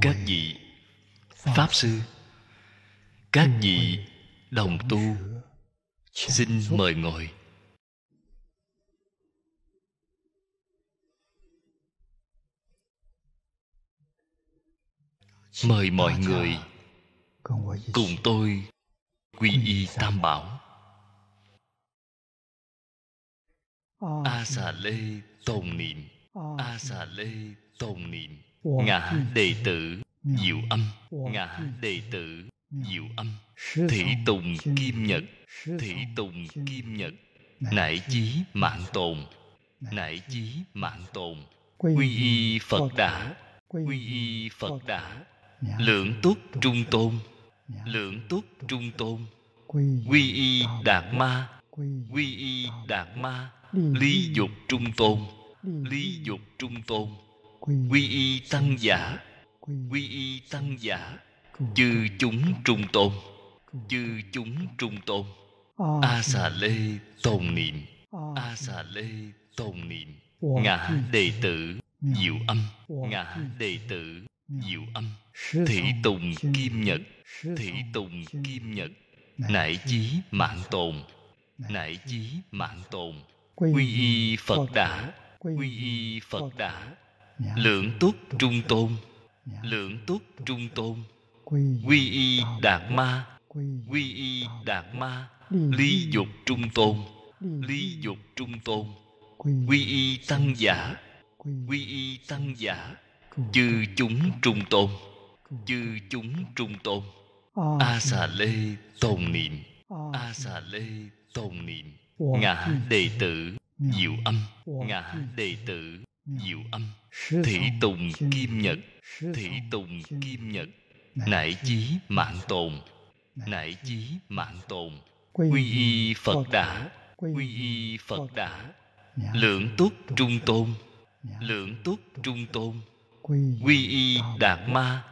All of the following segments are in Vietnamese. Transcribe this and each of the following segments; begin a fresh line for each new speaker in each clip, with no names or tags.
các vị pháp sư các vị đồng tu xin mời ngồi. Mời mọi người cùng tôi quy y tam bảo. A xà lê tồn niệm. a xà lê tồn niệm ngã đệ tử diệu âm. Ngã đệ tử diệu âm. Thị tùng kim nhật thị tùng kim nhật. Nại chí mạng tồn. Nại chí mạng tồn. Quy y phật đà. Quy y phật đà. Lượng túc trung tôn. Lượng túc trung tôn. Quy y đạt ma. Quy y đạt ma. Ly dục trung tôn. Ly dục trung tôn quy y tăng giả, quy y tăng giả, chư chúng trung tôn, chư chúng trung tôn. A xà lê tồn niệm, a xà lê tồn niệm. Ngã đệ tử diệu âm, ngã đệ tử diệu âm. Thị tùng kim nhật thị tùng kim nhật. Nại chí mạng tồn nại chí mạng tồn. Quy y phật đà, quy y phật đà lượng túc trung tôn. Lượng túc trung tôn. Quy y đạt ma. Quy y đạt ma. Ly dục trung tôn. Ly dục trung tôn. Quy y tăng giả. Quy y tăng giả. Chư chúng trung tôn. Chư chúng trung tôn. A xà lê tồn niệm. A xà lê tồn niệm. Ngã đệ tử. Diệu âm. Ngã đệ tử diệu âm. Thị tùng kim nhật. Thị tùng kim nhật. Nại chí mạng tồn. Nại chí mạng tồn. Quy y phật đà. Quy y phật đà. Lượng túc trung tôn. Lượng túc trung tôn. Quy y đạt ma.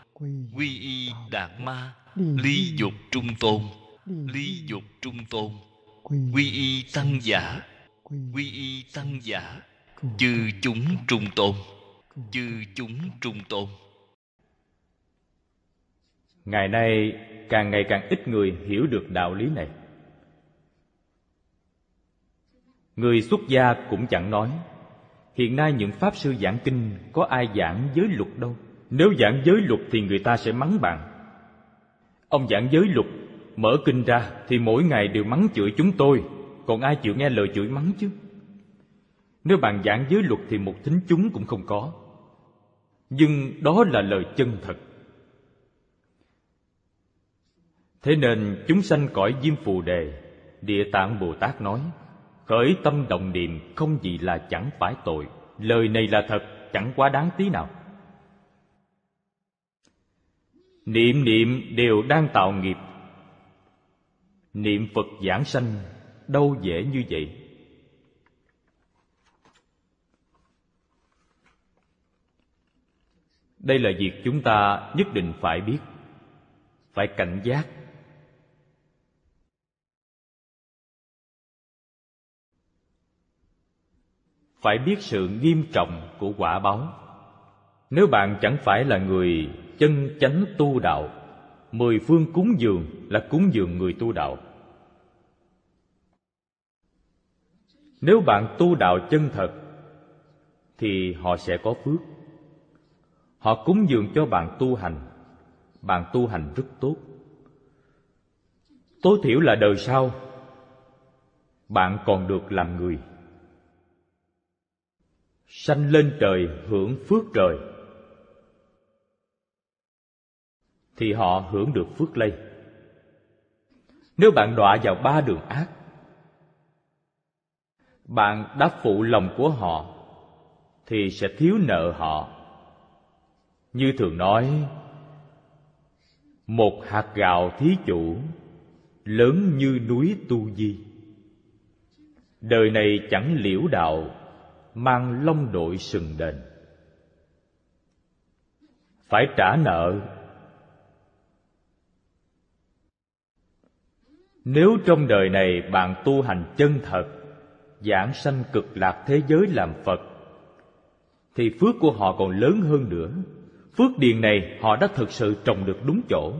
Quy y đạt ma. Ly dục trung tôn. Ly dục trung tôn. Quy y tăng giả. Quy y tăng giả chư chúng trung tôn. Chư chúng trung tôn.
Ngày nay càng ngày càng ít người hiểu được đạo lý này. Người xuất gia cũng chẳng nói, hiện nay những pháp sư giảng kinh có ai giảng giới luật đâu. Nếu giảng giới luật thì người ta sẽ mắng bạn. Ông giảng giới luật, mở kinh ra thì mỗi ngày đều mắng chửi chúng tôi. Còn ai chịu nghe lời chửi mắng chứ? Nếu bạn giảng giới luật thì một thính chúng cũng không có. Nhưng đó là lời chân thật. Thế nên chúng sanh cõi diêm phù đề, địa tạng bồ tát nói, khởi tâm động niệm không gì là chẳng phải tội. Lời này là thật, chẳng quá đáng tí nào. Niệm niệm đều đang tạo nghiệp. Niệm phật giảng sanh, đâu dễ như vậy. Đây là việc chúng ta nhất định phải biết. Phải cảnh giác. Phải biết sự nghiêm trọng của quả báo. Nếu bạn chẳng phải là người chân chánh tu đạo, mười phương cúng dường là cúng dường người tu đạo. Nếu bạn tu đạo chân thật, thì họ sẽ có phước họ cúng dường cho bạn tu hành. Bạn tu hành rất tốt. Tối thiểu là đời sau, bạn còn được làm người. Sanh lên trời hưởng phước trời, thì họ hưởng được phước lây. Nếu bạn đọa vào ba đường ác, bạn đã phụ lòng của họ, thì sẽ thiếu nợ họ như thường nói, một hạt gạo thí chủ, lớn như núi tu di. Đời này chẳng liễu đạo, mang long đội sừng đền. Phải trả nợ. Nếu trong đời này bạn tu hành chân thật, giảng sanh cực lạc thế giới làm phật, thì phước của họ còn lớn hơn nữa phước điền này họ đã thực sự trồng được đúng chỗ.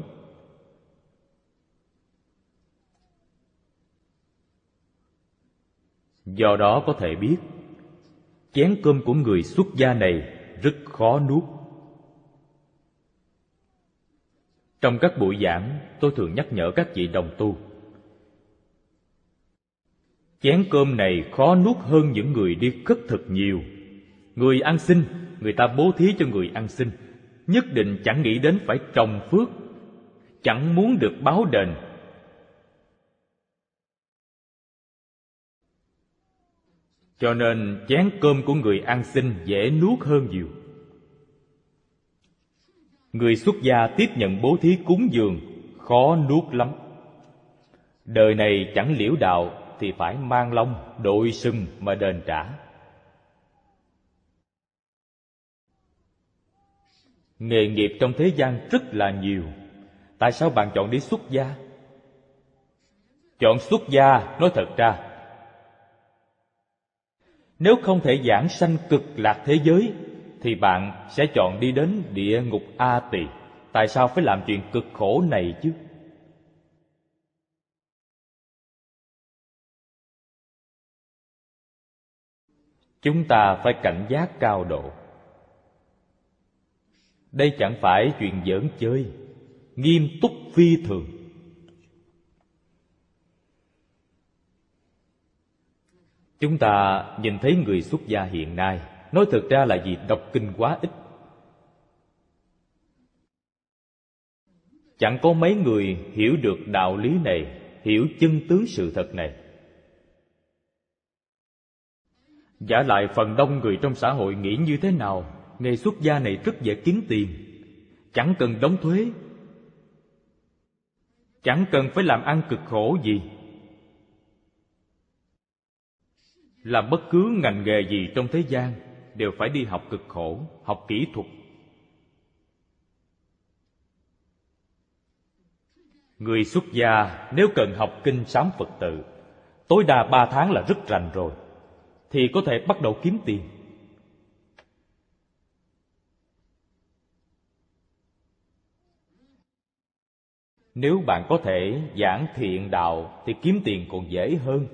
Do đó có thể biết, chén cơm của người xuất gia này rất khó nuốt. Trong các buổi giảng, tôi thường nhắc nhở các vị đồng tu, chén cơm này khó nuốt hơn những người đi khất thực nhiều. Người ăn xin, người ta bố thí cho người ăn xin nhất định chẳng nghĩ đến phải trồng phước, chẳng muốn được báo đền. Cho nên chén cơm của người ăn xin dễ nuốt hơn nhiều. Người xuất gia tiếp nhận bố thí cúng dường khó nuốt lắm. Đời này chẳng liễu đạo thì phải mang long đội sừng mà đền trả. Nghề nghiệp trong thế gian rất là nhiều. Tại sao bạn chọn đi xuất gia? Chọn xuất gia, nói thật ra, nếu không thể giảng sanh cực lạc thế giới, thì bạn sẽ chọn đi đến địa ngục a tỳ tại sao phải làm chuyện cực khổ này chứ? Chúng ta phải cảnh giác cao độ đây chẳng phải chuyện giỡn chơi, nghiêm túc phi thường. Chúng ta nhìn thấy người xuất gia hiện nay, nói thực ra là vì đọc kinh quá ít. Chẳng có mấy người hiểu được đạo lý này, hiểu chân tướng sự thật này. Giả lại phần đông người trong xã hội nghĩ như thế nào? Nghề xuất gia này rất dễ kiếm tiền. Chẳng cần đóng thuế. Chẳng cần phải làm ăn cực khổ gì. Làm bất cứ ngành nghề gì trong thế gian đều phải đi học cực khổ, học kỹ thuật. Người xuất gia nếu cần học kinh sám phật tự, tối đa ba tháng là rất rành rồi, thì có thể bắt đầu kiếm tiền. Nếu bạn có thể giảng thiện đạo thì kiếm tiền còn dễ hơn.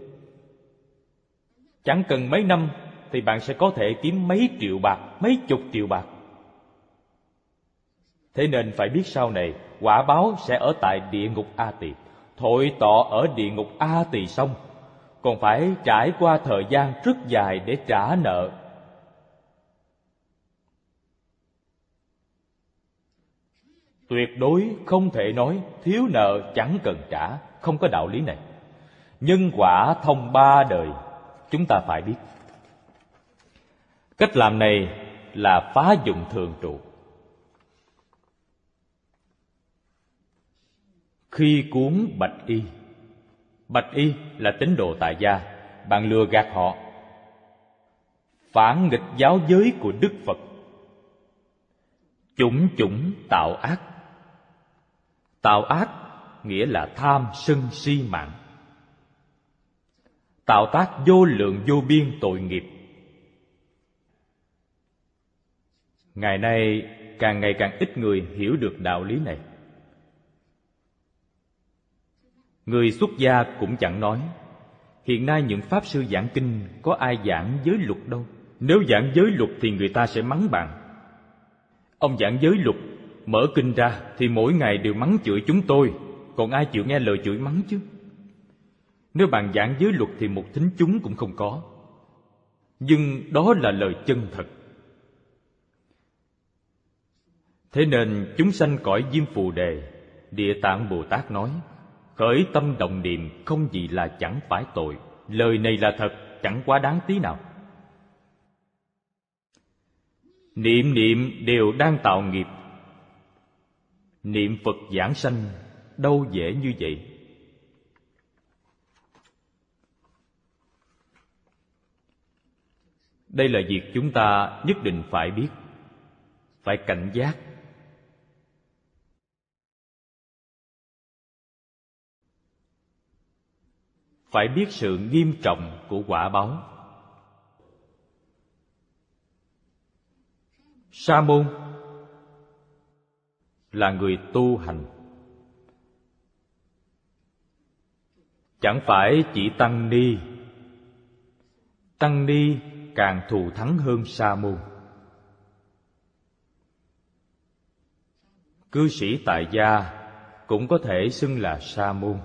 Chẳng cần mấy năm thì bạn sẽ có thể kiếm mấy triệu bạc, mấy chục triệu bạc. Thế nên phải biết sau này, quả báo sẽ ở tại địa ngục a tỳ thội tọ ở địa ngục a tỳ xong. Còn phải trải qua thời gian rất dài để trả nợ. Tuyệt đối không thể nói thiếu nợ chẳng cần trả, không có đạo lý này. Nhân quả thông ba đời, chúng ta phải biết. Cách làm này là phá dụng thường trụ. Khi cuốn bạch y bạch y là tín đồ tại gia, bạn lừa gạt họ, phản nghịch giáo giới của đức phật. Chủng chủng tạo ác tạo ác, nghĩa là tham sân si mạng. Tạo tác vô lượng vô biên tội nghiệp. Ngày nay, càng ngày càng ít người hiểu được đạo lý này. Người xuất gia cũng chẳng nói, hiện nay những pháp sư giảng kinh có ai giảng giới luật đâu. Nếu giảng giới luật thì người ta sẽ mắng bạn. Ông giảng giới luật mở kinh ra thì mỗi ngày đều mắng chửi chúng tôi. Còn ai chịu nghe lời chửi mắng chứ? Nếu bạn giảng giới luật thì một thính chúng cũng không có. Nhưng đó là lời chân thật. Thế nên chúng sanh cõi diêm phù đề, địa tạng bồ tát nói, khởi tâm động niệm không gì là chẳng phải tội. Lời này là thật, chẳng quá đáng tí nào. Niệm niệm đều đang tạo nghiệp niệm phật giảng sanh, đâu dễ như vậy? Đây là việc chúng ta nhất định phải biết, phải cảnh giác. Phải biết sự nghiêm trọng của quả báo. Sa môn là người tu hành. Chẳng phải chỉ tăng ni. Tăng ni càng thù thắng hơn sa môn. Cư sĩ tại gia cũng có thể xưng là sa môn.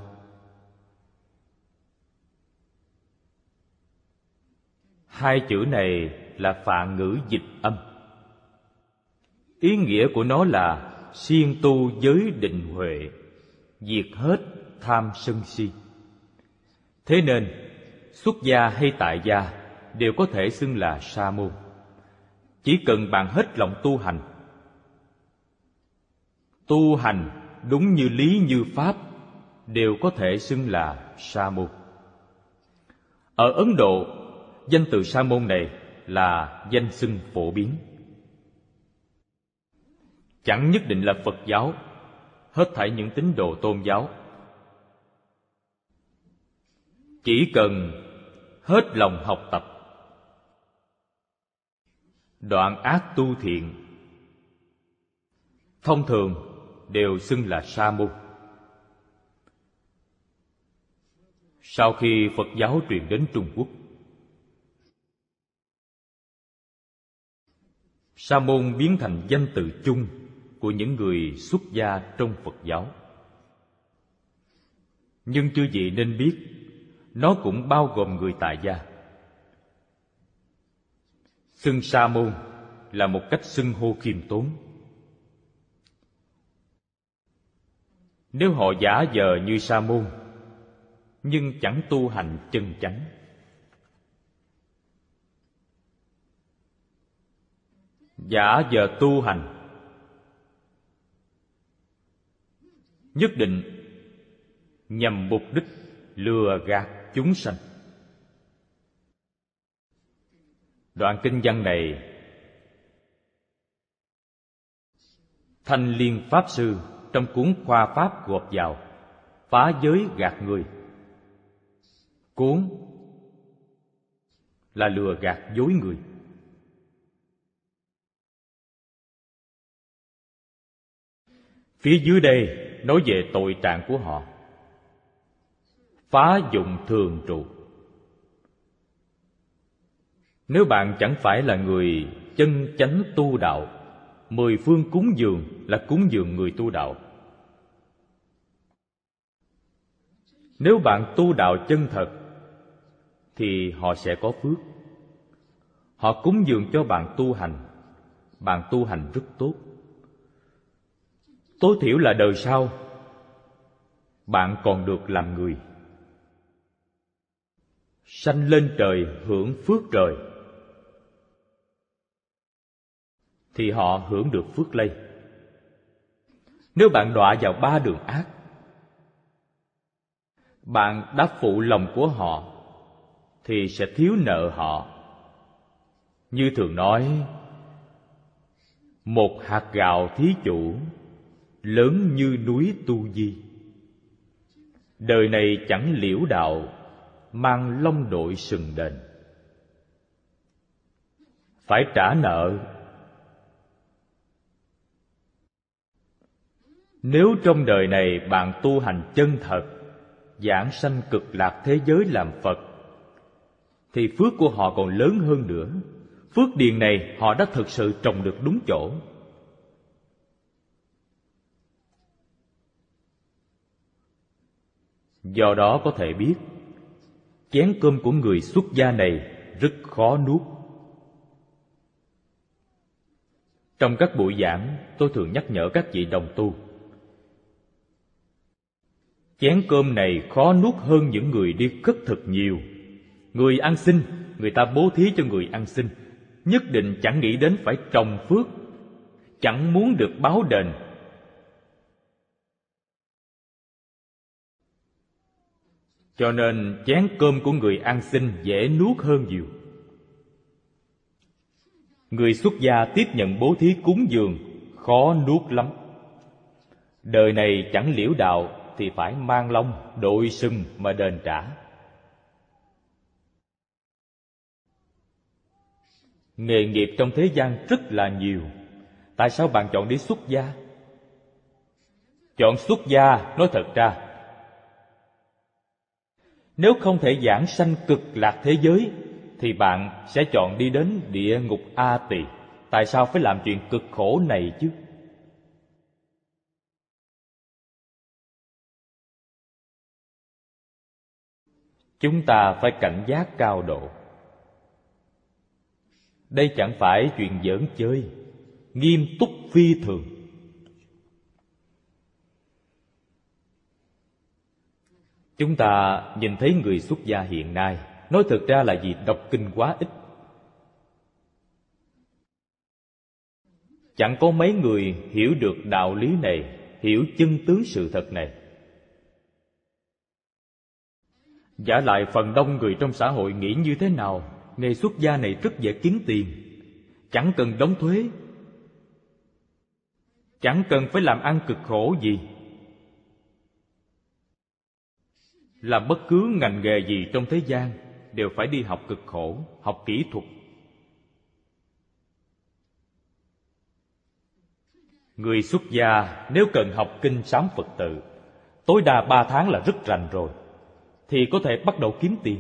Hai chữ này là phạn ngữ dịch âm. Ý nghĩa của nó là siêng tu giới định huệ, diệt hết tham sân si. Thế nên, xuất gia hay tại gia đều có thể xưng là sa môn. Chỉ cần bạn hết lòng tu hành. Tu hành đúng như lý như pháp đều có thể xưng là sa môn. Ở ấn độ, danh từ sa môn này là danh xưng phổ biến chẳng nhất định là phật giáo, hết thảy những tín đồ tôn giáo. Chỉ cần hết lòng học tập. Đoạn ác tu thiện, thông thường đều xưng là sa môn. Sau khi phật giáo truyền đến trung quốc, sa môn biến thành danh từ chung của những người xuất gia trong phật giáo. Nhưng chưa gì nên biết, nó cũng bao gồm người tại gia. Xưng sa môn là một cách xưng hô khiêm tốn. Nếu họ giả giờ như sa môn, nhưng chẳng tu hành chân chánh. Giả giờ tu hành nhất định, nhằm mục đích lừa gạt chúng sanh. Đoạn kinh văn này, thanh liên pháp sư trong cuốn khoa pháp gộp vào phá giới gạt người. Cuốn là lừa gạt dối người. Phía dưới đây nói về tội trạng của họ. Phá dụng thường trụ. Nếu bạn chẳng phải là người chân chánh tu đạo, mười phương cúng dường là cúng dường người tu đạo. Nếu bạn tu đạo chân thật, thì họ sẽ có phước. Họ cúng dường cho bạn tu hành. Bạn tu hành rất tốt tối thiểu là đời sau. Bạn còn được làm người. Sanh lên trời hưởng phước trời. Thì họ hưởng được phước lây. Nếu bạn đọa vào ba đường ác, bạn đã phụ lòng của họ, thì sẽ thiếu nợ họ. Như thường nói, một hạt gạo thí chủ lớn như núi tu di. Đời này chẳng liễu đạo, mang long đội sừng đền. Phải trả nợ. Nếu trong đời này bạn tu hành chân thật, giảng sanh cực lạc thế giới làm phật, thì phước của họ còn lớn hơn nữa. Phước điền này họ đã thực sự trồng được đúng chỗ. Do đó có thể biết, chén cơm của người xuất gia này rất khó nuốt. Trong các buổi giảng, tôi thường nhắc nhở các vị đồng tu, chén cơm này khó nuốt hơn những người đi khất thực nhiều. Người ăn xin, người ta bố thí cho người ăn xin, nhất định chẳng nghĩ đến phải trồng phước, chẳng muốn được báo đền. Cho nên chén cơm của người ăn xin dễ nuốt hơn nhiều. Người xuất gia tiếp nhận bố thí cúng dường khó nuốt lắm. Đời này chẳng liễu đạo thì phải mang long đội sừng mà đền trả. Nghề nghiệp trong thế gian rất là nhiều. Tại sao bạn chọn đi xuất gia? Chọn xuất gia, nói thật ra nếu không thể giảng sanh cực lạc thế giới, thì bạn sẽ chọn đi đến địa ngục a tỳ tại sao phải làm chuyện cực khổ này chứ? Chúng ta phải cảnh giác cao độ. Đây chẳng phải chuyện giỡn chơi, nghiêm túc phi thường. Chúng ta nhìn thấy người xuất gia hiện nay, nói thực ra là vì đọc kinh quá ít. Chẳng có mấy người hiểu được đạo lý này, hiểu chân tướng sự thật này. Giả lại phần đông người trong xã hội nghĩ như thế nào, nghề xuất gia này rất dễ kiếm tiền. Chẳng cần đóng thuế. Chẳng cần phải làm ăn cực khổ gì. Làm bất cứ ngành nghề gì trong thế gian đều phải đi học cực khổ, học kỹ thuật. Người xuất gia nếu cần học kinh sám phật tự, tối đa ba tháng là rất rành rồi, thì có thể bắt đầu kiếm tiền.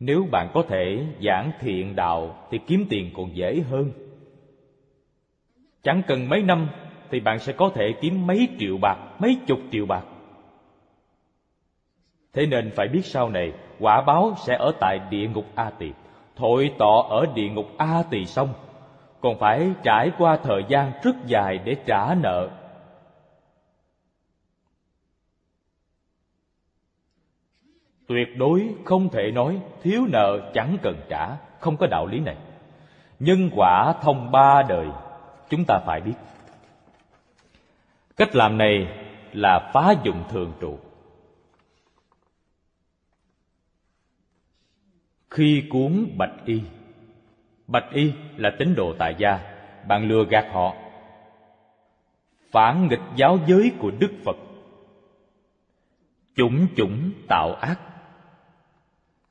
Nếu bạn có thể giảng thiện đạo thì kiếm tiền còn dễ hơn chẳng cần mấy năm thì bạn sẽ có thể kiếm mấy triệu bạc, mấy chục triệu bạc. Thế nên phải biết sau này, quả báo sẽ ở tại địa ngục a tỳ thội tọ ở địa ngục a tỳ xong, còn phải trải qua thời gian rất dài để trả nợ. Tuyệt đối không thể nói thiếu nợ chẳng cần trả, không có đạo lý này. Nhân quả thông ba đời chúng ta phải biết. Cách làm này là phá dụng thường trụ. Khi cuốn bạch y bạch y là tín đồ tại gia, bạn lừa gạt họ, phản nghịch giáo giới của đức phật. Chủng chủng tạo ác.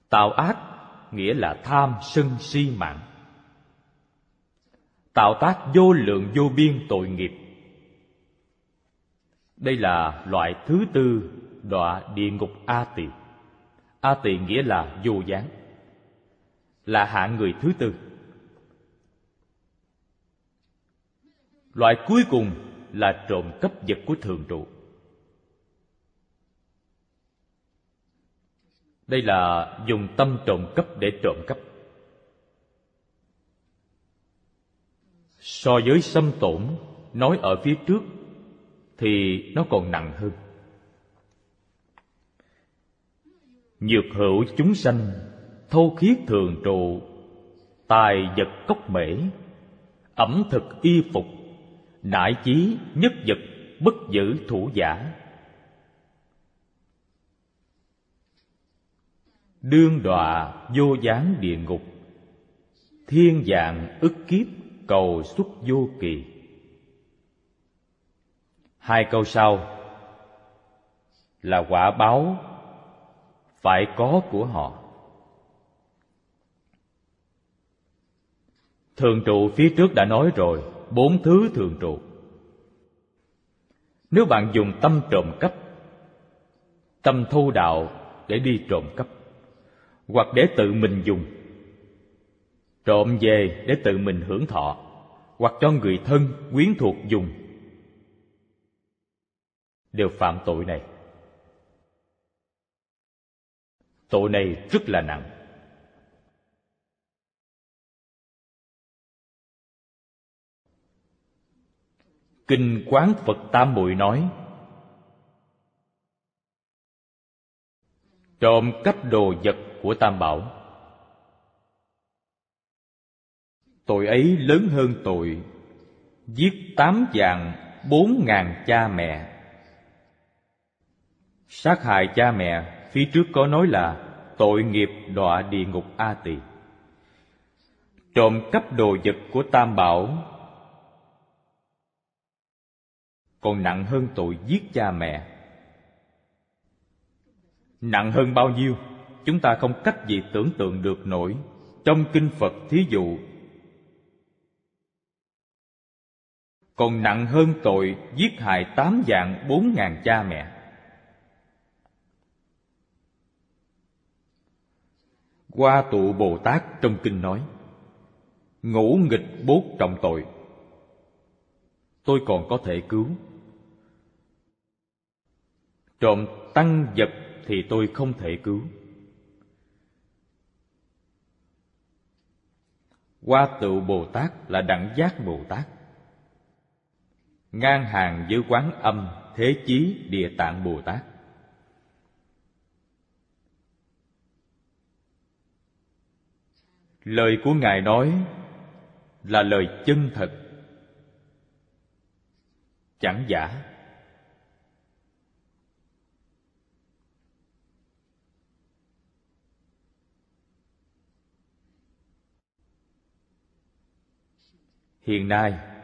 Tạo ác nghĩa là tham sân si mạng tạo tác vô lượng vô biên tội nghiệp. Đây là loại thứ tư đọa địa ngục a tỳ a tỳ nghĩa là vô gián, là hạng người thứ tư. Loại cuối cùng là trộm cắp vật của thường trụ. Đây là dùng tâm trộm cắp để trộm cắp. So với xâm tổn, nói ở phía trước, thì nó còn nặng hơn. Nhược hữu chúng sanh thô khiết thường trụ, tài vật cốc mễ, ẩm thực y phục đại chí nhất vật bất giữ thủ giả. Đương đọa vô gián địa ngục, thiên dạng ức kiếp cầu xuất vô kỳ. Hai câu sau là quả báo phải có của họ. Thường trụ phía trước đã nói rồi, bốn thứ thường trụ. Nếu bạn dùng tâm trộm cắp, tâm thu đạo để đi trộm cắp, hoặc để tự mình dùng trộm về để tự mình hưởng thọ, hoặc cho người thân quyến thuộc dùng. Đều phạm tội này. Tội này rất là nặng. Kinh quán phật tam muội nói trộm cắp đồ vật của tam bảo. Tội ấy lớn hơn tội, giết tám vạn bốn ngàn cha mẹ. Sát hại cha mẹ, phía trước có nói là, tội nghiệp đọa địa ngục a tỳ trộm cắp đồ vật của tam bảo. Còn nặng hơn tội giết cha mẹ. Nặng hơn bao nhiêu, chúng ta không cách gì tưởng tượng được nổi. Trong kinh phật thí dụ còn nặng hơn tội giết hại tám dạng bốn ngàn cha mẹ. Qua tụ Bồ Tát trong kinh nói, Ngũ nghịch bốt trọng tội. Tôi còn có thể cứu. Trộm tăng vật thì tôi không thể cứu. Qua tự Bồ Tát là đẳng giác Bồ Tát. Ngang hàng với quán âm Thế chí Địa Tạng Bồ Tát. Lời của Ngài nói là lời chân thật, Chẳng giả. Hiện nay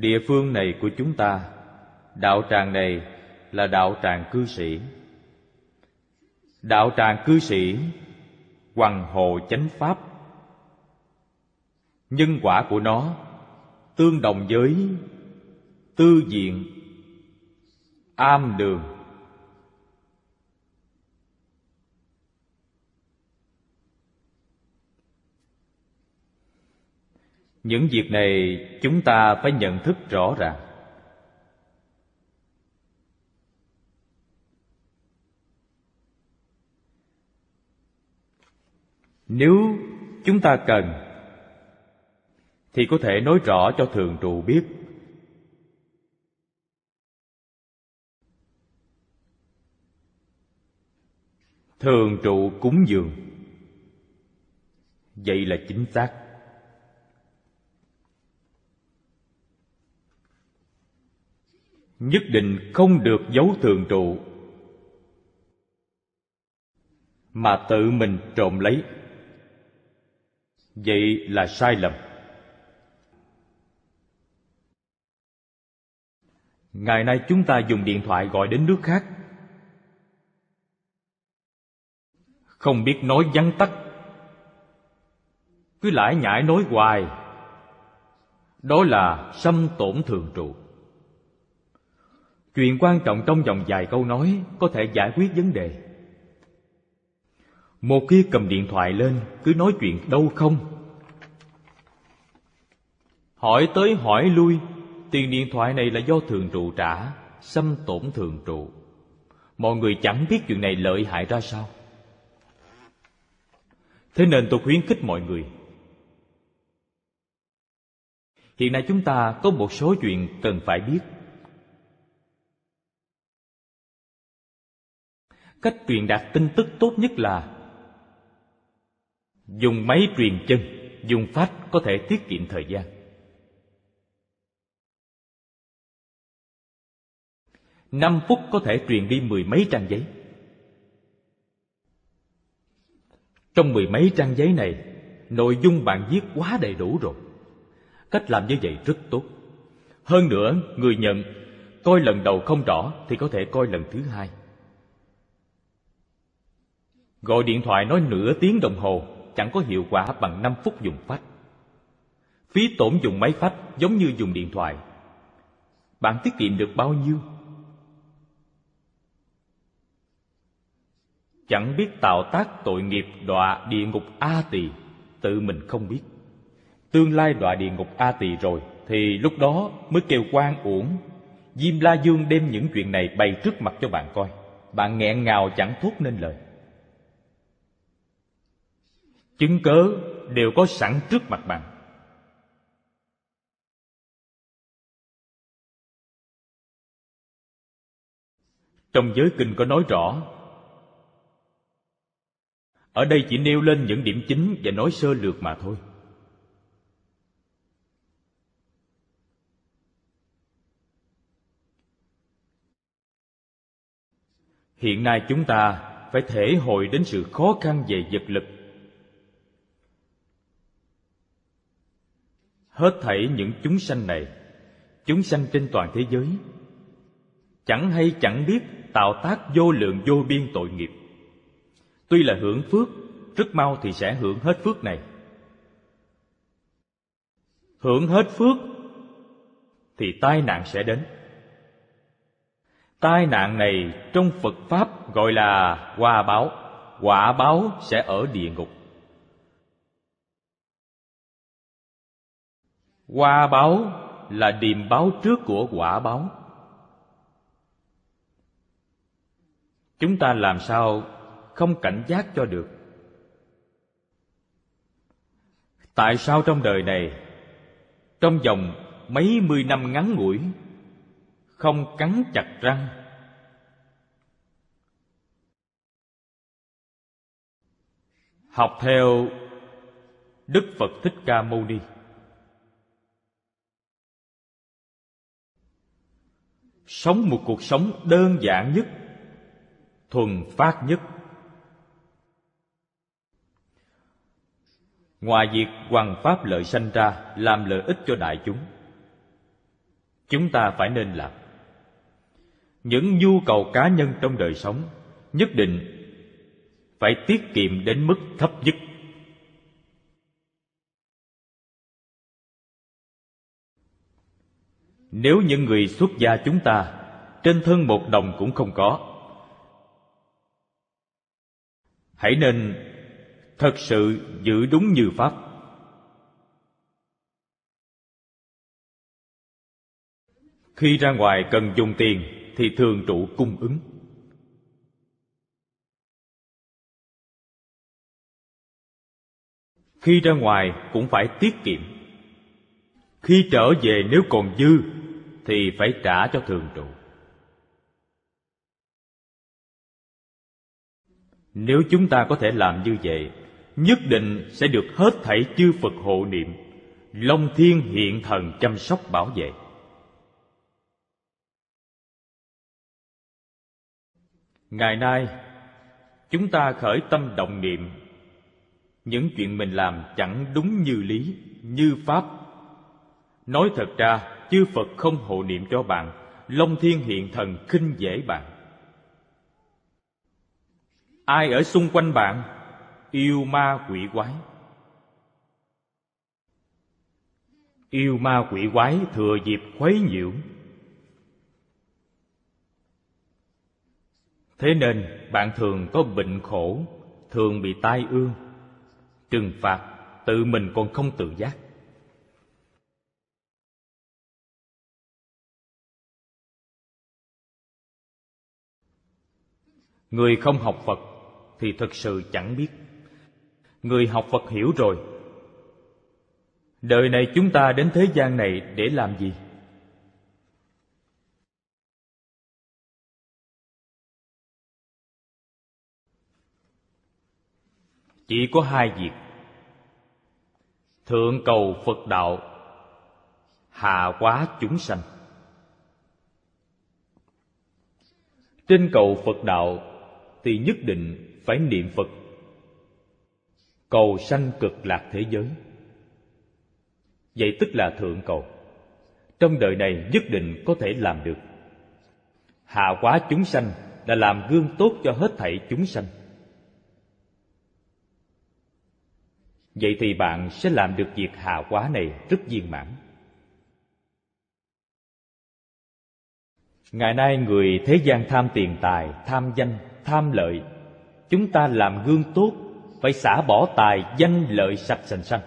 Địa phương này của chúng ta, Đạo tràng này là đạo tràng cư sĩ. Đạo tràng cư sĩ Hoàng hồ chánh pháp. Nhân quả của nó Tương đồng với Tư diện Am đường. Những việc này chúng ta phải nhận thức rõ ràng. Nếu chúng ta cần, Thì có thể nói rõ cho thường trụ biết. Thường trụ cúng dường. Vậy là chính xác. Nhất định không được giấu thường trụ. Mà tự mình trộm lấy. Vậy là sai lầm. Ngày nay chúng ta dùng điện thoại gọi đến nước khác. Không biết nói vắn tắt. Cứ lải nhải nói hoài. Đó là xâm tổn thường trụ chuyện quan trọng trong vòng vài câu nói có thể giải quyết vấn đề. Một khi cầm điện thoại lên, cứ nói chuyện đâu không? Hỏi tới hỏi lui, tiền điện thoại này là do thường trụ trả, xâm tổn thường trụ. Mọi người chẳng biết chuyện này lợi hại ra sao. Thế nên tôi khuyến khích mọi người. Hiện nay chúng ta có một số chuyện cần phải biết. Cách truyền đạt tin tức tốt nhất là dùng máy truyền chân, dùng phát có thể tiết kiệm thời gian. Năm phút có thể truyền đi mười mấy trang giấy. Trong mười mấy trang giấy này, nội dung bạn viết quá đầy đủ rồi. Cách làm như vậy rất tốt. Hơn nữa, người nhận, coi lần đầu không rõ thì có thể coi lần thứ hai gọi điện thoại nói nửa tiếng đồng hồ chẳng có hiệu quả bằng 5 phút dùng phách. Phí tổn dùng máy phách giống như dùng điện thoại. Bạn tiết kiệm được bao nhiêu? Chẳng biết tạo tác tội nghiệp đọa địa ngục A tỳ, tự mình không biết. Tương lai đọa địa ngục A tỳ rồi, thì lúc đó mới kêu quan uổng. Diêm La Dương đem những chuyện này bày trước mặt cho bạn coi. Bạn nghẹn ngào chẳng thốt nên lời chứng cớ đều có sẵn trước mặt bạn. Trong giới kinh có nói rõ, ở đây chỉ nêu lên những điểm chính và nói sơ lược mà thôi. Hiện nay chúng ta phải thể hội đến sự khó khăn về vật lực hết thảy những chúng sanh này, chúng sanh trên toàn thế giới. Chẳng hay chẳng biết tạo tác vô lượng vô biên tội nghiệp. Tuy là hưởng phước, rất mau thì sẽ hưởng hết phước này. Hưởng hết phước, thì tai nạn sẽ đến. Tai nạn này trong phật pháp gọi là quả báo. Quả báo sẽ ở địa ngục. Hoa báo là điềm báo trước của quả báo. Chúng ta làm sao không cảnh giác cho được? Tại sao trong đời này, trong vòng mấy mươi năm ngắn ngủi, không cắn chặt răng? Học theo đức phật thích ca mâu ni. Sống một cuộc sống đơn giản nhất, thuần phát nhất. Ngoài việc hoằng pháp lợi sanh ra, làm lợi ích cho đại chúng chúng ta phải nên làm. Những nhu cầu cá nhân trong đời sống nhất định phải tiết kiệm đến mức thấp nhất. Nếu những người xuất gia chúng ta, trên thân một đồng cũng không có. Hãy nên thật sự giữ đúng như pháp. Khi ra ngoài cần dùng tiền thì thường trụ cung ứng. Khi ra ngoài cũng phải tiết kiệm. Khi trở về nếu còn dư thì phải trả cho thường trụ. Nếu chúng ta có thể làm như vậy, nhất định sẽ được hết thảy chư phật hộ niệm, long thiên hiện thần chăm sóc bảo vệ. Ngày nay, chúng ta khởi tâm động niệm. Những chuyện mình làm chẳng đúng như lý, như pháp. Nói thật ra chư phật không hộ niệm cho bạn, long thiên hiện thần khinh dễ bạn. Ai ở xung quanh bạn, yêu ma quỷ quái. Yêu ma quỷ quái thừa dịp khuấy nhiễu. Thế nên bạn thường có bệnh khổ, thường bị tai ương. Trừng phạt, tự mình còn không tự giác. Người không học phật thì thực sự chẳng biết. Người học phật hiểu rồi. Đời này chúng ta đến thế gian này để làm gì? Chỉ có hai việc. Thượng cầu phật đạo, hạ quá chúng sanh. Trên cầu phật đạo thì nhất định phải niệm phật. Cầu sanh cực lạc thế giới. Vậy tức là thượng cầu. Trong đời này nhất định có thể làm được. Hạ quá chúng sanh là làm gương tốt cho hết thảy chúng sanh. Vậy thì bạn sẽ làm được việc hạ quá này rất viên mãn. Ngày nay người thế gian tham tiền tài, tham danh tham lợi. Chúng ta làm gương tốt, phải xả bỏ tài, danh, lợi, sạch, sành xanh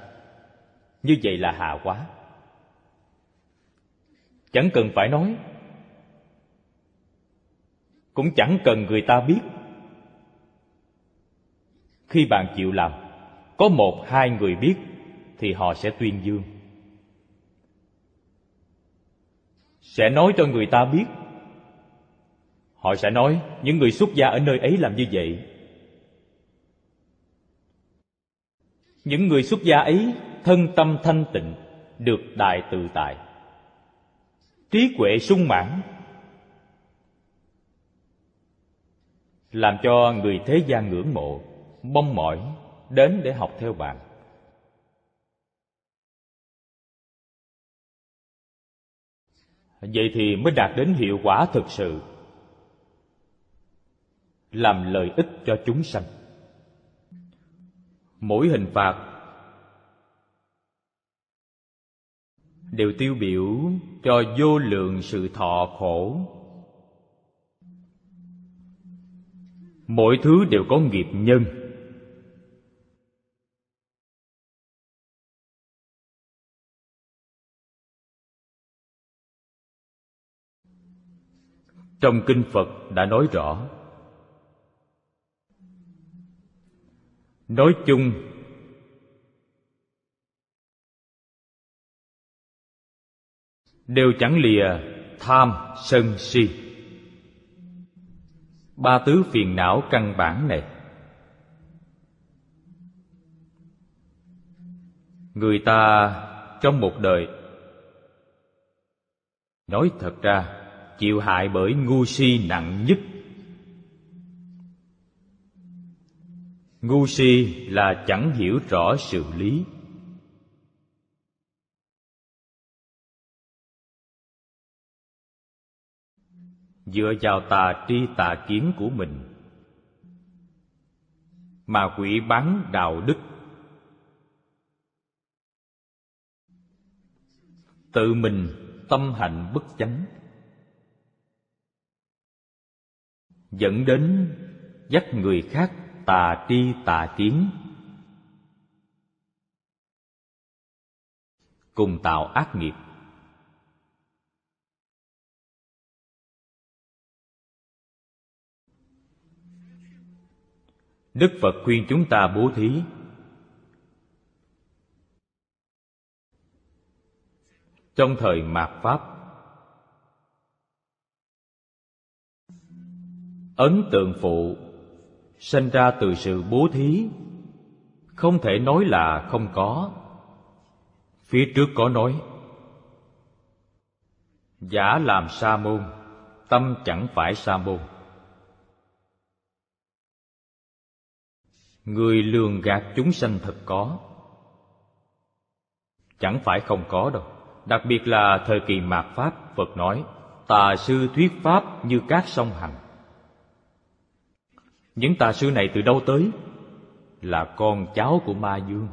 như vậy là hạ quá. Chẳng cần phải nói. Cũng chẳng cần người ta biết. Khi bạn chịu làm, có một, hai người biết, thì họ sẽ tuyên dương. Sẽ nói cho người ta biết họ sẽ nói, những người xuất gia ở nơi ấy làm như vậy. Những người xuất gia ấy, thân tâm thanh tịnh, được đại tự tại. Trí huệ sung mãn, làm cho người thế gian ngưỡng mộ, mong mỏi đến để học theo bạn. Vậy thì mới đạt đến hiệu quả thực sự làm lợi ích cho chúng sanh. Mỗi hình phạt đều tiêu biểu cho vô lượng sự thọ khổ. Mỗi thứ đều có nghiệp nhân. Trong kinh phật đã nói rõ nói chung, đều chẳng lìa tham sân si. Ba tứ phiền não căn bản này, người ta trong một đời nói thật ra, chịu hại bởi ngu si nặng nhất. Ngu si là chẳng hiểu rõ sự lý. Dựa vào tà tri tà kiến của mình, mà quỷ bán đạo đức. Tự mình tâm hạnh bất chánh, dẫn đến dắt người khác tà tri tà kiến. Cùng tạo ác nghiệp. Đức phật khuyên chúng ta bố thí. Trong thời mạt pháp, ấn tượng phụ sinh ra từ sự bố thí. Không thể nói là không có. Phía trước có nói, giả làm sa môn, tâm chẳng phải sa môn. Người lường gạt chúng sanh thật có. Chẳng phải không có đâu. Đặc biệt là thời kỳ mạt pháp, phật nói, tà sư thuyết pháp như các sông hành những tà sư này từ đâu tới? Là con cháu của ma dương.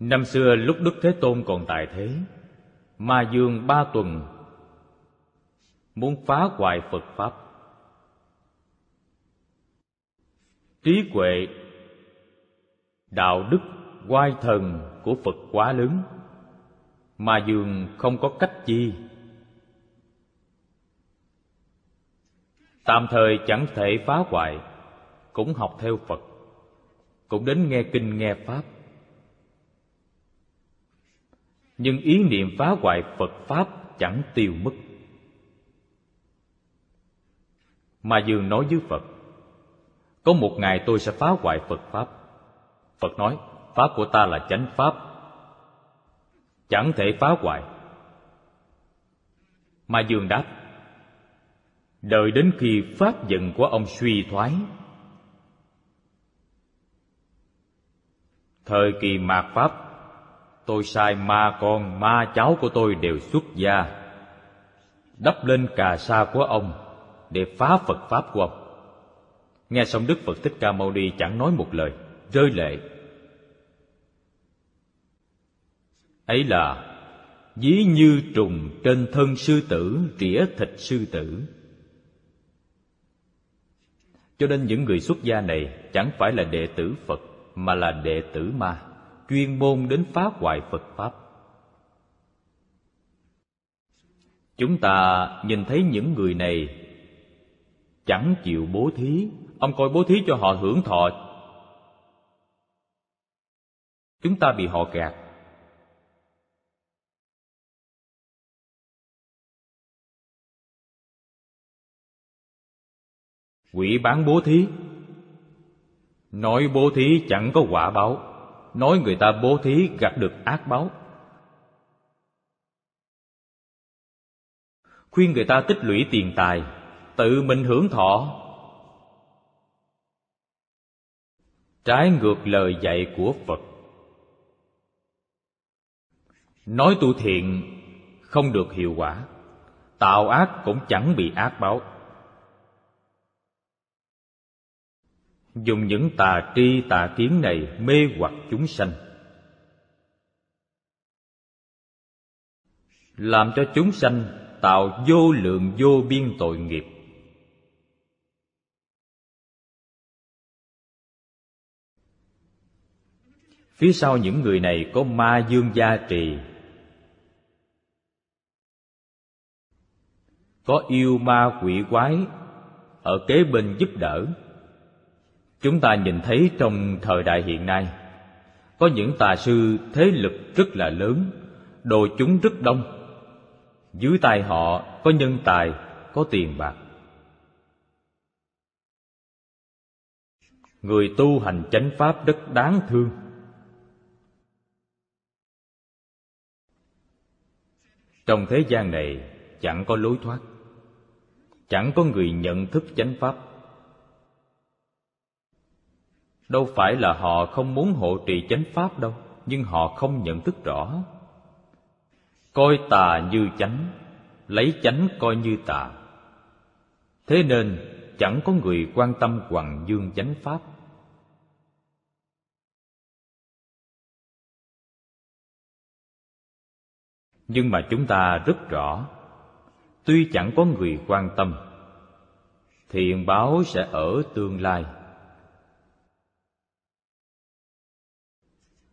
Năm xưa lúc đức thế tôn còn tại thế, ma dương ba tuần muốn phá hoại phật pháp. Trí huệ, đạo đức, oai thần của phật quá lớn. Ma Dương không có cách chi. Tạm thời chẳng thể phá hoại, cũng học theo phật, cũng đến nghe kinh nghe pháp. Nhưng ý niệm phá hoại phật pháp chẳng tiêu mất. Mà dường nói với phật, có một ngày tôi sẽ phá hoại Phật Pháp. Phật nói, Pháp của ta là chánh Pháp, Chẳng thể phá hoại. Mà Dương đáp Đợi đến khi Pháp giận của ông suy thoái. Thời kỳ mạt Pháp Tôi sai ma con, ma cháu của tôi đều xuất gia Đắp lên cà sa của ông Để phá Phật Pháp của ông. Nghe xong Đức Phật Thích Ca Mâu Ni chẳng nói một lời, rơi lệ. Ấy là Dí như trùng trên thân sư tử Rỉa thịt sư tử. Cho nên những người xuất gia này Chẳng phải là đệ tử Phật, Mà là đệ tử ma, Chuyên môn đến phá hoại Phật Pháp. Chúng ta nhìn thấy những người này Chẳng chịu bố thí. Ông coi bố thí cho họ hưởng thọ. Chúng ta bị họ gạt. Quỷ bán bố thí. Nói bố thí chẳng có quả báo. Nói người ta bố thí gặt được ác báo. Khuyên người ta tích lũy tiền tài, tự mình hưởng thọ. Trái ngược lời dạy của phật. Nói tu thiện không được hiệu quả, tạo ác cũng chẳng bị ác báo. Dùng những tà tri tà kiến này mê hoặc chúng sanh. Làm cho chúng sanh tạo vô lượng vô biên tội nghiệp. Phía sau những người này có ma dương gia trì, có yêu ma quỷ quái ở kế bên giúp đỡ chúng ta nhìn thấy trong thời đại hiện nay, có những tà sư thế lực rất là lớn, đồ chúng rất đông. Dưới tay họ có nhân tài, có tiền bạc. Người tu hành chánh pháp rất đáng thương. Trong thế gian này, chẳng có lối thoát. Chẳng có người nhận thức chánh pháp đâu phải là họ không muốn hộ trì chánh pháp đâu, nhưng họ không nhận thức rõ. Coi tà như chánh, lấy chánh coi như tà. Thế nên, chẳng có người quan tâm hoàng dương chánh pháp. Nhưng mà chúng ta rất rõ, tuy chẳng có người quan tâm thiện báo sẽ ở tương lai.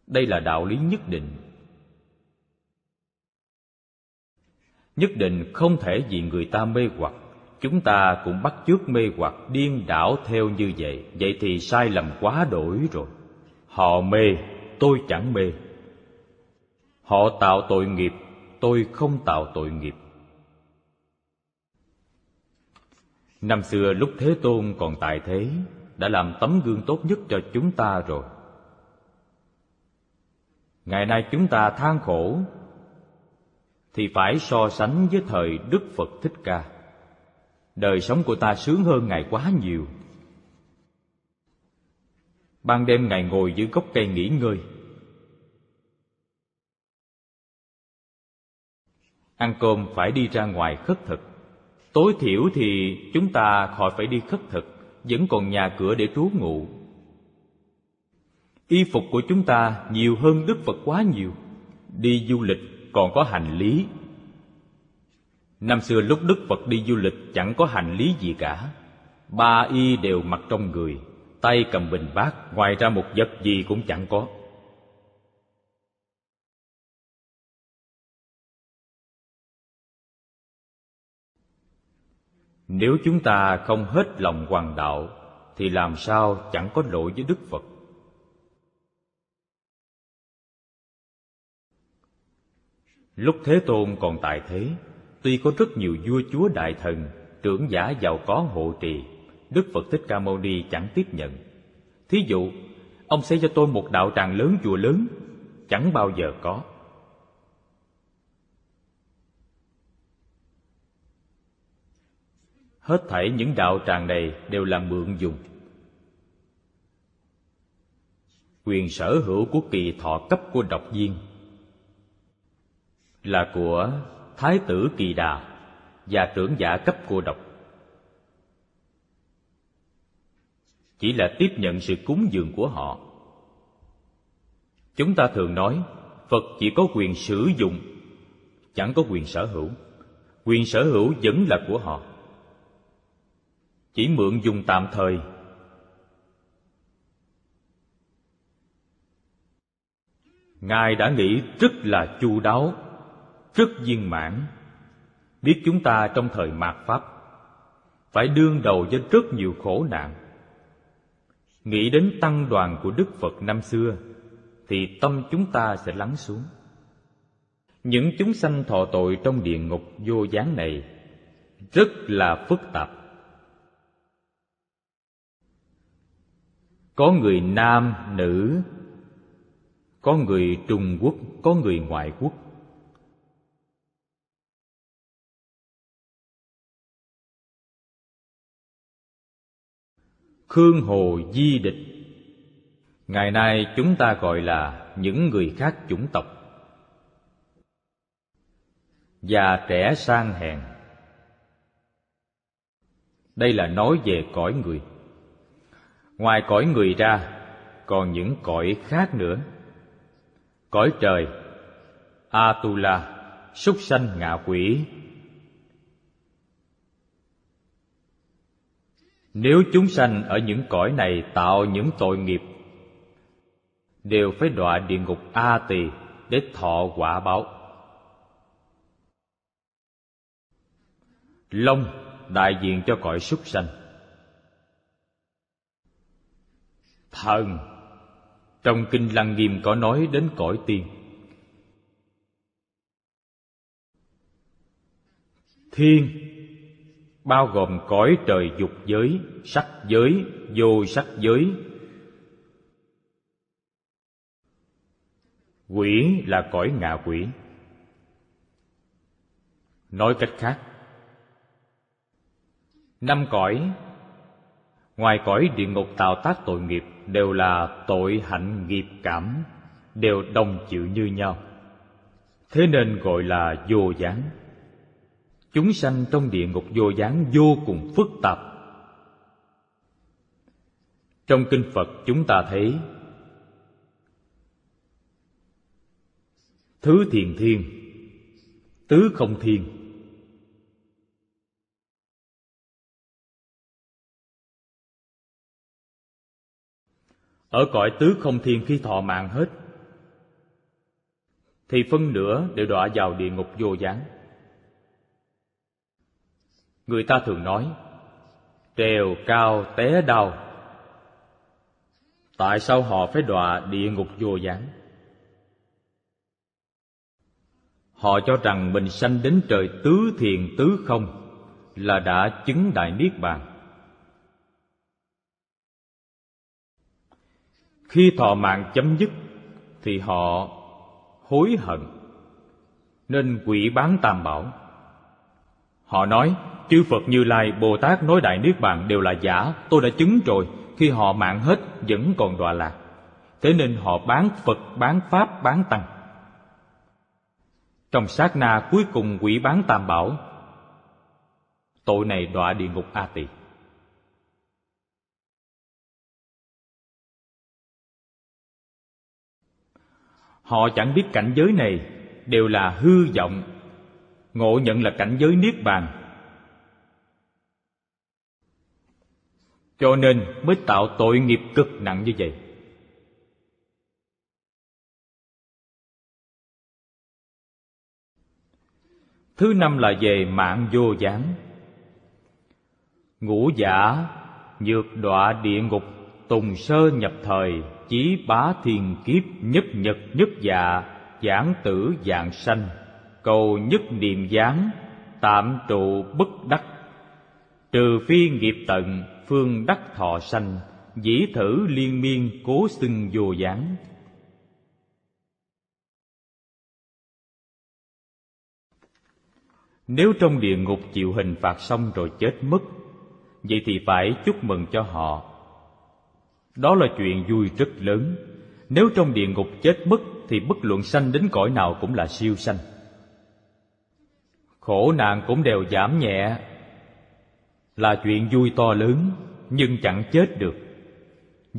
Đây là đạo lý nhất định. Nhất định không thể vì người ta mê hoặc, chúng ta cũng bắt chước mê hoặc điên đảo theo như vậy. Vậy thì sai lầm quá đổi rồi. Họ mê, tôi chẳng mê. Họ tạo tội nghiệp, tôi không tạo tội nghiệp. Năm xưa lúc thế tôn còn tại thế, đã làm tấm gương tốt nhất cho chúng ta rồi ngày nay chúng ta than khổ, thì phải so sánh với thời đức phật thích ca. Đời sống của ta sướng hơn ngài quá nhiều. Ban đêm ngài ngồi dưới gốc cây nghỉ ngơi. Ăn cơm phải đi ra ngoài khất thực. Tối thiểu thì chúng ta khỏi phải đi khất thực, vẫn còn nhà cửa để trú ngụ y phục của chúng ta nhiều hơn đức phật quá nhiều. Đi du lịch còn có hành lý. Năm xưa lúc đức phật đi du lịch chẳng có hành lý gì cả. Ba y đều mặc trong người, tay cầm bình bát ngoài ra một vật gì cũng chẳng có. Nếu chúng ta không hết lòng hoàng đạo, thì làm sao chẳng có lỗi với đức phật? Lúc thế tôn còn tại thế, tuy có rất nhiều vua chúa đại thần, trưởng giả giàu có hộ trì, đức phật thích ca mâu ni chẳng tiếp nhận. Thí dụ, ông xây cho tôi một đạo tràng lớn chùa lớn, chẳng bao giờ có. Hết thảy những đạo tràng này đều là mượn dùng. Quyền sở hữu của kỳ thọ cấp của độc viên là của thái tử kỳ đà và trưởng giả cấp cô độc. Chỉ là tiếp nhận sự cúng dường của họ. Chúng ta thường nói, phật chỉ có quyền sử dụng, chẳng có quyền sở hữu. Quyền sở hữu vẫn là của họ. Chỉ mượn dùng tạm thời. Ngài đã nghĩ rất là chu đáo rất viên mãn. Biết chúng ta trong thời mạt pháp, phải đương đầu với rất nhiều khổ nạn. Nghĩ đến tăng đoàn của đức phật năm xưa, thì tâm chúng ta sẽ lắng xuống. Những chúng sanh thọ tội trong địa ngục vô gián này rất là phức tạp. Có người nam nữ, có người trung quốc, có người ngoại quốc. Khương hồ di địch. Ngày nay chúng ta gọi là những người khác chủng tộc. Già trẻ sang hèn. Đây là nói về cõi người. Ngoài cõi người ra, còn những cõi khác nữa. Cõi trời, atula, súc sanh ngạ quỷ nếu chúng sanh ở những cõi này tạo những tội nghiệp, đều phải đọa địa ngục a tỳ để thọ quả báo. Long, đại diện cho cõi súc sanh. Thần, trong kinh lăng nghiêm có nói đến cõi tiên. Thiên bao gồm cõi trời dục giới, sắc giới, vô sắc giới. Quỷ là cõi ngạ quỷ. Nói cách khác, năm cõi, ngoài cõi địa ngục tạo tác tội nghiệp đều là tội hạnh nghiệp cảm, đều đồng chịu như nhau. Thế nên gọi là vô gián chúng sanh trong địa ngục vô gián vô cùng phức tạp. Trong kinh phật chúng ta thấy, thứ thiền thiên, tứ không thiên. Ở cõi tứ không thiên khi thọ mạng hết, thì phân nửa đều đọa vào địa ngục vô gián người ta thường nói, trèo cao té đau. Tại sao họ phải đọa địa ngục vô gián? Họ cho rằng mình sanh đến trời tứ thiền tứ không là đã chứng đại niết bàn. Khi thọ mạng chấm dứt thì họ hối hận, nên quỷ bán tam bảo. Họ nói chư phật như lai, bồ tát nói đại niết bàn đều là giả, tôi đã chứng rồi, khi họ mạng hết, vẫn còn đọa lạc. Thế nên họ bán phật, bán pháp, bán tăng. Trong sát na cuối cùng quỷ bán tam bảo, tội này đọa địa ngục a tỳ. Họ chẳng biết cảnh giới này, đều là hư vọng. Ngộ nhận là cảnh giới niết bàn cho nên mới tạo tội nghiệp cực nặng như vậy. Thứ năm là về mạng vô gián. Ngũ giả nhược đọa địa ngục, tùng sơ nhập thời, chí bá thiên kiếp nhất nhật nhất dạ giảng tử dạng sanh, cầu nhất niệm gián, tạm trụ bất đắc. Trừ phi nghiệp tận phương đắc thọ sanh, dĩ thử liên miên cố xưng vô gián. Nếu trong địa ngục chịu hình phạt xong rồi chết mất, vậy thì phải chúc mừng cho họ. Đó là chuyện vui rất lớn. Nếu trong địa ngục chết mất thì bất luận sanh đến cõi nào cũng là siêu sanh. Khổ nạn cũng đều giảm nhẹ là chuyện vui to lớn, nhưng chẳng chết được.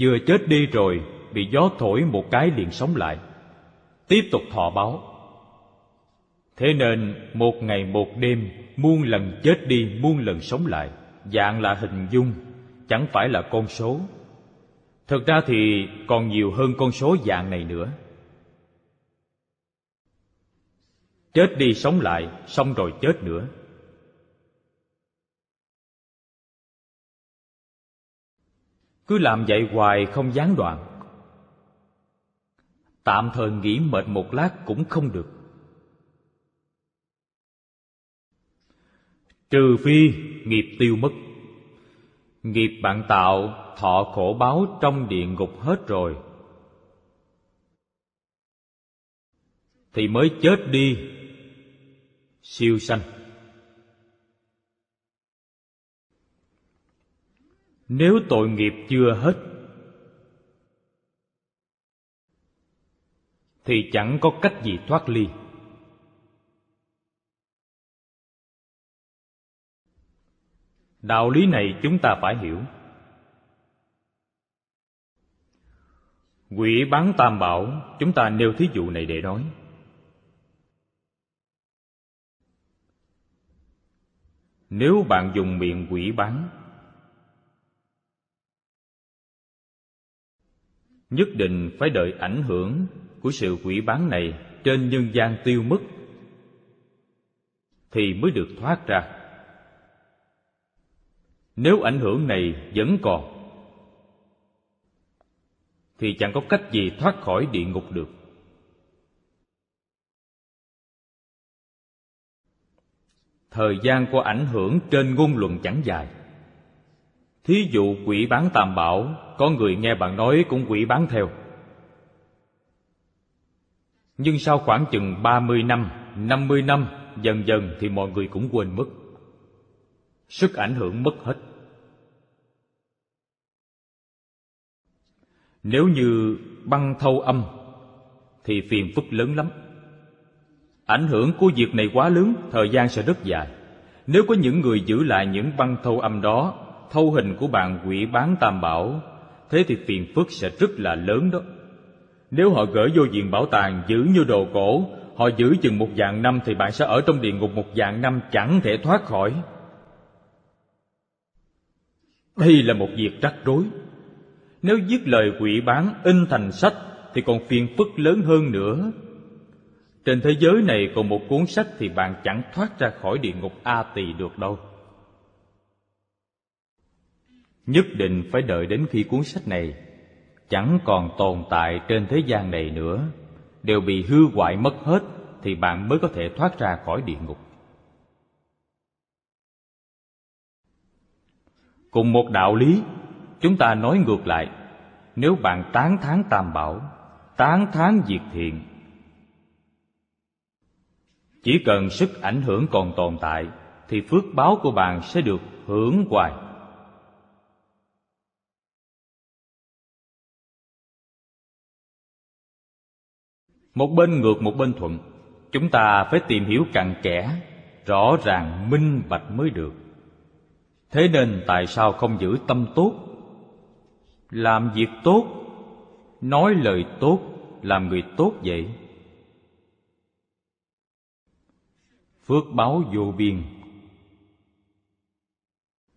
Vừa chết đi rồi, bị gió thổi một cái liền sống lại. Tiếp tục thọ báo. Thế nên, một ngày một đêm, muôn lần chết đi, muôn lần sống lại, dạng là hình dung, chẳng phải là con số. Thực ra thì còn nhiều hơn con số dạng này nữa. Chết đi sống lại, xong rồi chết nữa. Cứ làm vậy hoài không gián đoạn. Tạm thời nghỉ mệt một lát cũng không được. Trừ phi nghiệp tiêu mất. Nghiệp bạn tạo thọ khổ báo trong địa ngục hết rồi. Thì mới chết đi, siêu sanh. Nếu tội nghiệp chưa hết. Thì chẳng có cách gì thoát ly. Đạo lý này chúng ta phải hiểu. Quỷ bán tam bảo, chúng ta nêu thí dụ này để nói. Nếu bạn dùng miệng quỷ bán nhất định phải đợi ảnh hưởng của sự quỷ bán này trên nhân gian tiêu mất thì mới được thoát ra. Nếu ảnh hưởng này vẫn còn, thì chẳng có cách gì thoát khỏi địa ngục được. Thời gian của ảnh hưởng trên ngôn luận chẳng dài thí dụ quỷ bán tam bảo có người nghe bạn nói cũng quỷ bán theo nhưng sau khoảng chừng ba mươi năm, năm mươi năm, dần dần thì mọi người cũng quên mất. Sức ảnh hưởng mất hết. Nếu như băng thâu âm thì phiền phức lớn lắm. Ảnh hưởng của việc này quá lớn, thời gian sẽ rất dài. Nếu có những người giữ lại những băng thâu âm đó, thâu hình của bạn quỷ bán tam bảo, thế thì phiền phức sẽ rất là lớn đó. Nếu họ gửi vô viện bảo tàng giữ như đồ cổ, họ giữ chừng một vạn năm thì bạn sẽ ở trong địa ngục một vạn năm chẳng thể thoát khỏi. Đây là một việc rắc rối. Nếu viết lời quỷ bán in thành sách thì còn phiền phức lớn hơn nữa. Trên thế giới này còn một cuốn sách thì bạn chẳng thoát ra khỏi địa ngục A tỳ được đâu. Nhất định phải đợi đến khi cuốn sách này, chẳng còn tồn tại trên thế gian này nữa. Đều bị hư hoại mất hết, thì bạn mới có thể thoát ra khỏi địa ngục. Cùng một đạo lý, chúng ta nói ngược lại. Nếu bạn tán thán tam bảo, tán thán diệt thiện, chỉ cần sức ảnh hưởng còn tồn tại, thì phước báo của bạn sẽ được hưởng hoài. Một bên ngược, một bên thuận. Chúng ta phải tìm hiểu cặn kẽ rõ ràng, minh bạch mới được. Thế nên tại sao không giữ tâm tốt? Làm việc tốt, nói lời tốt, làm người tốt vậy? Phước báo vô biên.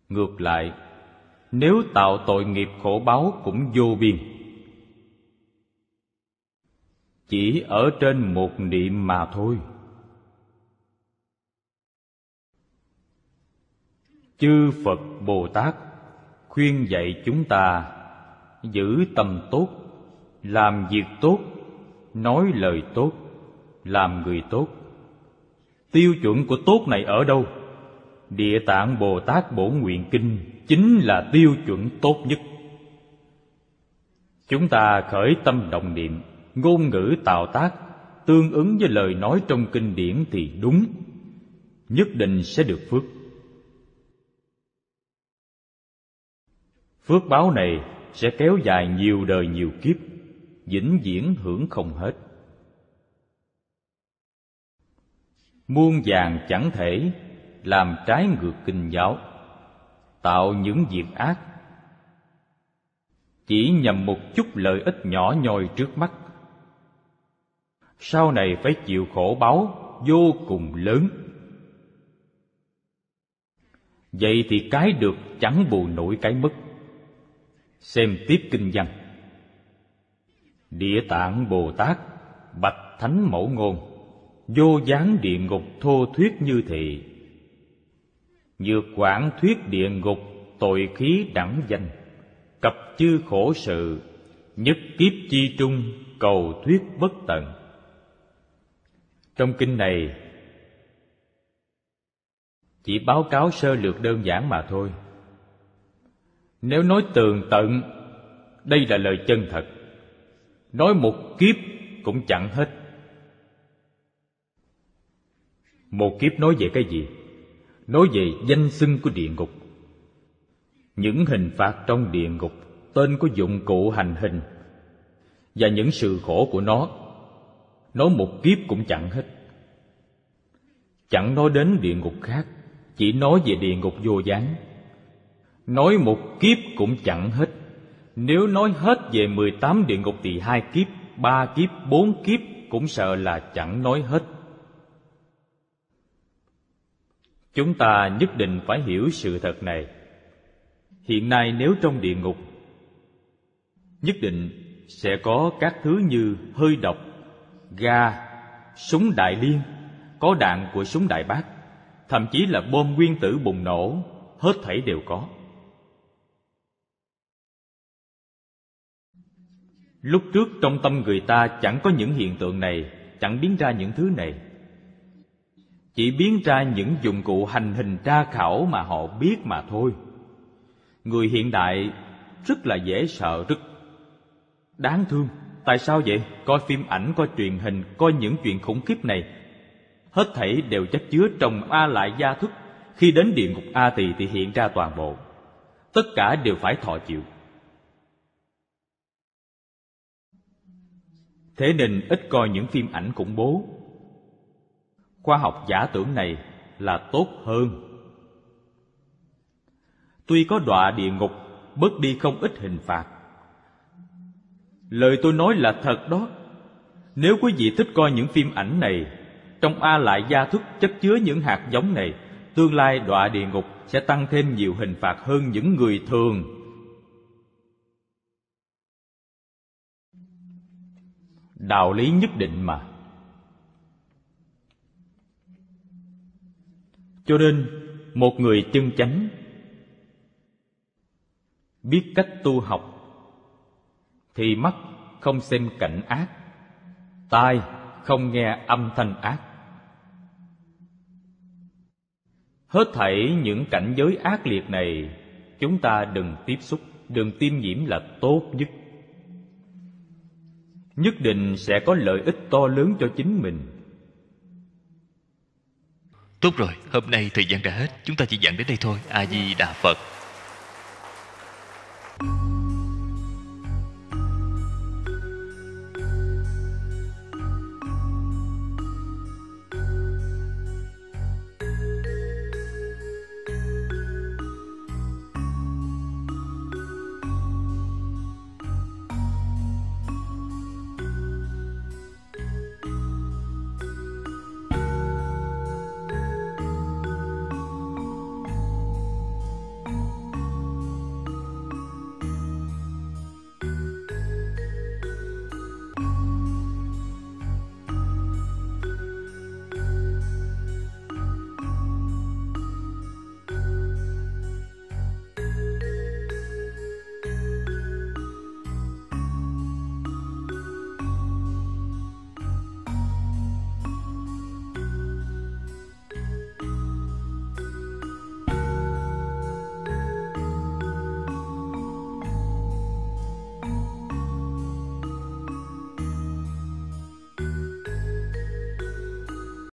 Ngược lại, nếu tạo tội nghiệp khổ báo cũng vô biên chỉ ở trên một niệm mà thôi. Chư phật bồ tát khuyên dạy chúng ta giữ tâm tốt, làm việc tốt, nói lời tốt, làm người tốt. Tiêu chuẩn của tốt này ở đâu? Địa tạng bồ tát bổ nguyện kinh chính là tiêu chuẩn tốt nhất. Chúng ta khởi tâm động niệm ngôn ngữ tạo tác, tương ứng với lời nói trong kinh điển thì đúng, nhất định sẽ được phước. Phước báo này sẽ kéo dài nhiều đời nhiều kiếp, vĩnh viễn hưởng không hết. Muôn vàng chẳng thể làm trái ngược kinh giáo, tạo những việc ác. Chỉ nhằm một chút lợi ích nhỏ nhoi trước mắt sau này phải chịu khổ báo vô cùng lớn. Vậy thì cái được chẳng bù nổi cái mất. Xem tiếp kinh văn. Địa tạng bồ tát, bạch thánh mẫu ngôn, vô gián địa ngục thô thuyết như thị nhược quản thuyết địa ngục tội khí đẳng danh, cập chư khổ sự, nhất kiếp chi trung cầu thuyết bất tận trong kinh này, chỉ báo cáo sơ lược đơn giản mà thôi. Nếu nói tường tận, đây là lời chân thật. Nói một kiếp cũng chẳng hết. Một kiếp nói về cái gì? Nói về danh xưng của địa ngục. Những hình phạt trong địa ngục, tên của dụng cụ hành hình, và những sự khổ của nó nói một kiếp cũng chẳng hết chẳng nói đến địa ngục khác chỉ nói về địa ngục vô gián nói một kiếp cũng chẳng hết Nếu nói hết về 18 địa ngục thì hai kiếp, ba kiếp, bốn kiếp cũng sợ là chẳng nói hết. Chúng ta nhất định phải hiểu sự thật này. Hiện nay nếu trong địa ngục, nhất định sẽ có các thứ như hơi độc, ga, súng đại liên, có đạn của súng đại bác, thậm chí là bom nguyên tử bùng nổ, hết thảy đều có. Lúc trước trong tâm người ta chẳng có những hiện tượng này, chẳng biến ra những thứ này. Chỉ biến ra những dụng cụ hành hình tra khảo mà họ biết mà thôi. Người hiện đại rất là dễ sợ, rất đáng thương. Tại sao vậy? Coi phim ảnh, coi truyền hình, coi những chuyện khủng khiếp này. Hết thảy đều chất chứa trong A lại gia thức. Khi đến địa ngục A tỳ thì hiện ra toàn bộ. Tất cả đều phải thọ chịu. Thế nên ít coi những phim ảnh khủng bố. Khoa học giả tưởng này là tốt hơn. Tuy có đọa địa ngục, bớt đi không ít hình phạt. Lời tôi nói là thật đó. Nếu quý vị thích coi những phim ảnh này, trong A lại gia thức chất chứa những hạt giống này, tương lai đọa địa ngục sẽ tăng thêm nhiều hình phạt hơn những người thường đạo lý nhất định mà cho nên một người chân chánh biết cách tu học thì mắt không xem cảnh ác, tai không nghe âm thanh ác. Hết thảy những cảnh giới ác liệt này, chúng ta đừng tiếp xúc, đừng tiêm nhiễm là tốt nhất. Nhất định sẽ có lợi ích to lớn cho chính mình.
Tốt rồi, hôm nay thời gian đã hết, chúng ta chỉ giảng đến đây thôi. A di đà phật.